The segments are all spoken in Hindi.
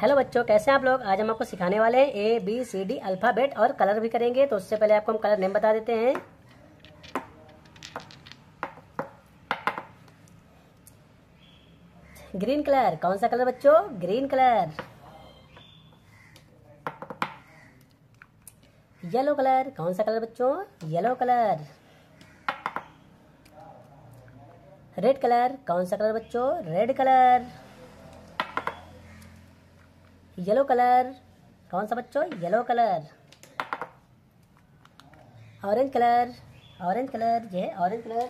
हेलो बच्चों, कैसे आप लोग? आज हम आपको सिखाने वाले हैं A B C D alphabet और कलर भी करेंगे तो उससे पहले आपको हम कलर नेम बता देते हैं। ग्रीन कलर कौन सा कलर बच्चों? ग्रीन कलर येलो कलर कौन सा कलर बच्चों? येलो कलर रेड कलर कौन सा कलर बच्चों? रेड कलर येलो कलर कौन सा बच्चों? Yellow colour orange colour orange colour ये है ऑरेंज कलर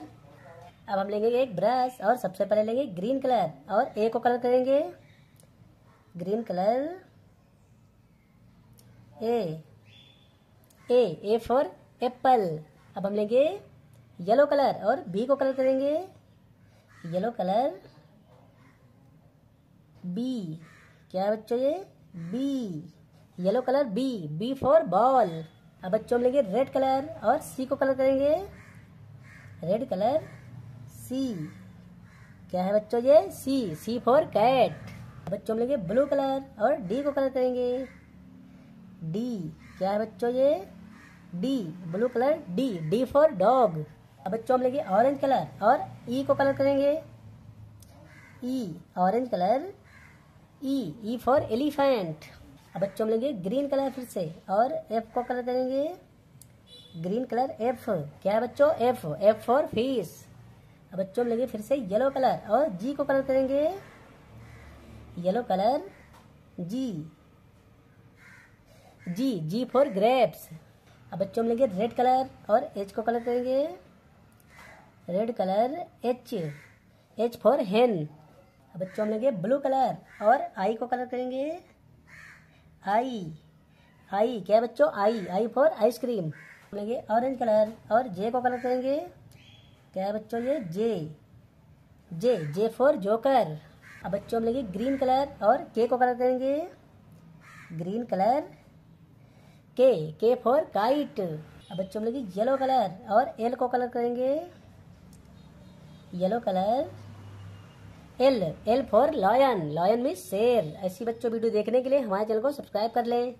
अब हम लेंगे एक ब्रश और सबसे पहले लेंगे ग्रीन कलर और ए को कलर करेंगे। Green colour A A A for apple अब हम लेंगे येलो कलर और बी को कलर करेंगे। येलो कलर बी क्या है बच्चों ये? B yellow colour B B for ball अब बच्चों लेंगे रेड कलर और सी को कलर करेंगे. रेड कलर सी क्या है बच्चों ये? सी सी फॉर कैट बच्चों लेंगे ब्लू कलर और डी को कलर करेंगे. डी क्या है बच्चों ये? D blue colour D D for dog अब बच्चों हम लेंगे ऑरेंज कलर और ई e को कलर करेंगे. E orange colour E E for elephant अब बच्चों हम लेंगे ग्रीन कलर फिर से। और एफ़ को कलर करेंगे ग्रीन कलर एफ़ क्या है बच्चों? एफ़ एफ़ फॉर फ़िश अब बच्चों हम लेंगे फिर से येलो कलर और जी को कलर करेंगे yellow colour G G G for grapes अब बच्चों हम लेंगे रेड कलर और एच को कलर करेंगे red colour H H for hen अब बच्चों हम लेंगे ब्लू कलर और आई को कलर करेंगे। आई आई क्या बच्चों? I I for ice cream लेंगे ऑरेंज कलर और जे को कलर करेंगे। क्या बच्चों ये? जे जे जे फॉर जोकर अब बच्चों हम लेंगे ग्रीन कलर और के को कलर करेंगे। ग्रीन कलर के के फॉर काइट अब बच्चों हम लेंगे येलो कलर और एल को कलर करेंगे। Yellow colour L L for lion lion mean शेर ऐसी बच्चों वीडियो देखने के लिए हमारे चैनल को सब्सक्राइब कर लें।